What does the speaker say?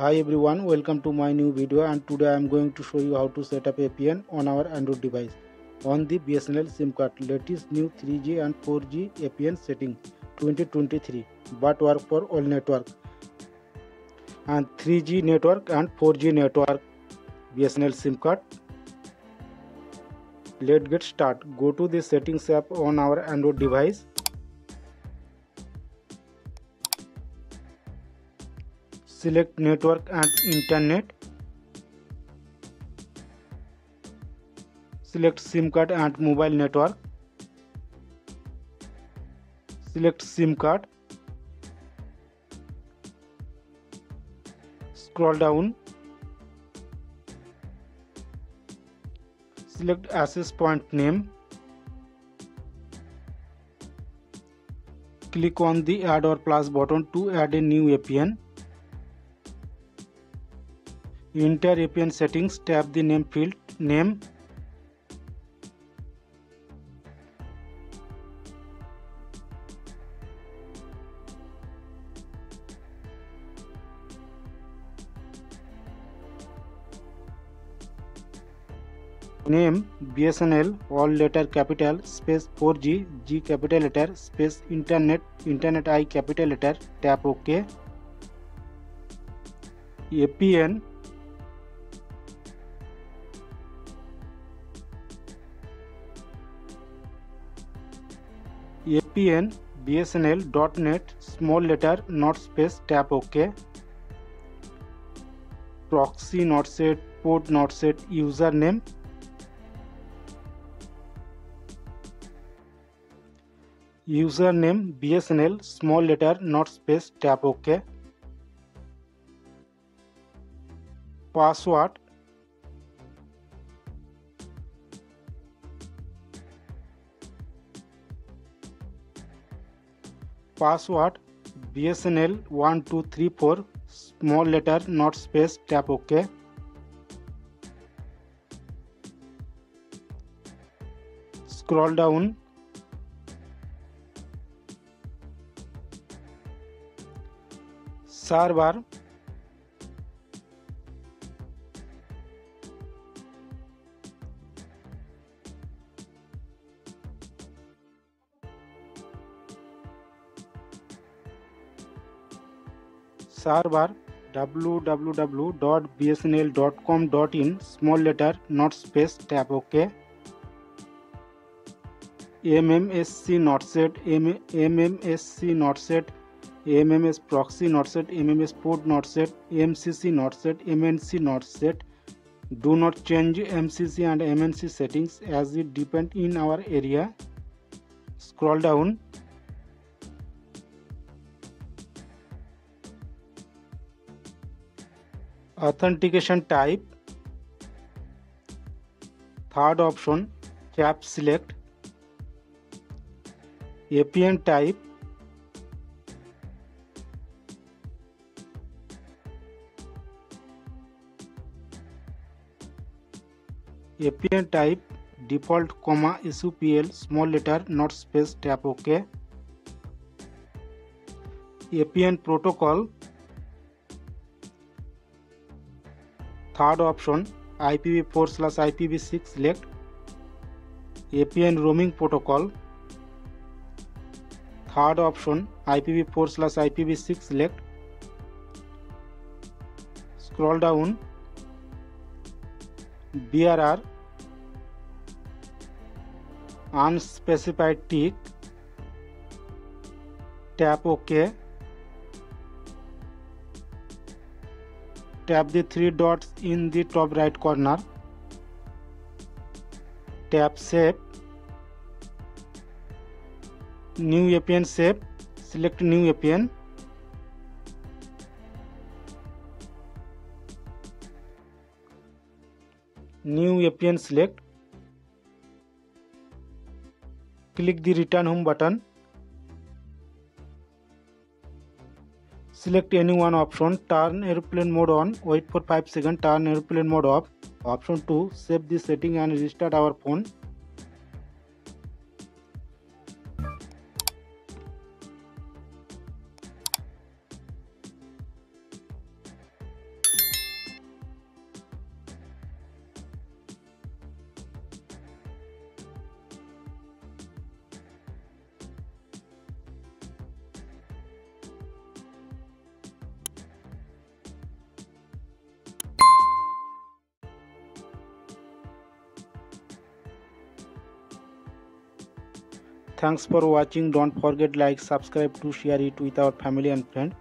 hi everyone welcome to my new video and today i am going to show you how to set up apn on our android device on the bsnl sim card latest new 3g and 4g apn setting 2023 but work for all network and 3g network and 4g network bsnl sim card let's get start go to the settings app on our android device select network and internet select sim card and mobile network select sim card scroll down select access point name click on the add or plus button to add a new APN enter APN settings, tap the name field, name. Name BSNL all letter capital space 4G G capital letter space internet internet I capital letter tap OK APN APN B S N L dot net small letter not space tap okay proxy not set port not set user name user name B S N L small letter not space tap okay password Password BSNL1234 small letter not space, tap OK. Scroll down. Server सार बार www.bsnl.com.in small letter not space tap OK MMSC NotSet MMSC NotSet MMS Proxy NotSet MMS Port NotSet MCC NotSet MNC NotSet do not change MCC and MNC settings as it depend in our area scroll down authentication type third option tap select apn type apn type default comma supl small letter not space tap ok apn protocol third option IPv4 slash IPv6 select APN roaming protocol third option IPv4 slash IPv6 select scroll down BRR unspecified tick tap OK tap the three dots in the top right corner tap shape new apn shape select new apn new apn select click the return home button select any one option turn airplane mode on wait for 5 seconds turn airplane mode off option 2 save the setting and restart our phone Thanks for watching. Don't forget like, subscribe to share it with our family and friend.